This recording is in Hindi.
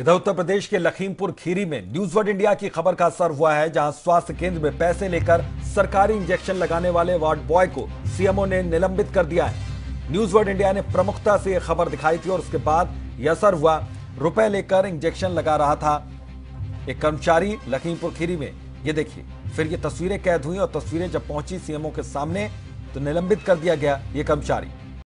इधर उत्तर प्रदेश के लखीमपुर खीरी में न्यूज़ वर्ड इंडिया की खबर का असर हुआ है, जहाँ स्वास्थ्य केंद्र में पैसे लेकर सरकारी इंजेक्शन लगाने वाले वार्ड बॉय को सीएमओ ने निलंबित कर दिया है। न्यूज़ वर्ड इंडिया ने प्रमुखता से यह खबर दिखाई थी और उसके बाद यह असर हुआ। रुपए लेकर इंजेक्शन लगा रहा था एक कर्मचारी लखीमपुर खीरी में। ये देखिए, फिर ये तस्वीरें कैद हुई और तस्वीरें जब पहुँची सीएमओ के सामने तो निलंबित कर दिया गया ये कर्मचारी।